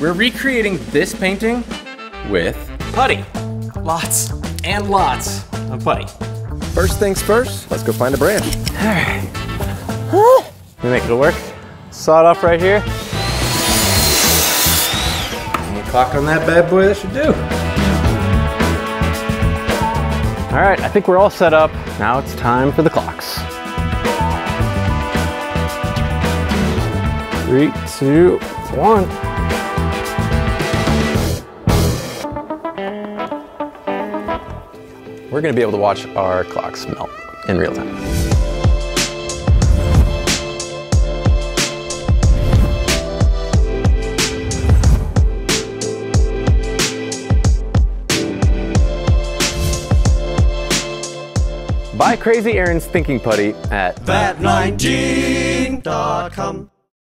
We're recreating this painting with putty. Lots and lots of putty. First things first, let's go find a branch. We make it work. Saw it off right here. Any clock on that bad boy, that should do. All right, I think we're all set up. Now it's time for the clocks. Three, two, one. We're gonna be able to watch our clocks melt in real time. Buy Crazy Aaron's Thinking Putty at Vat19.com.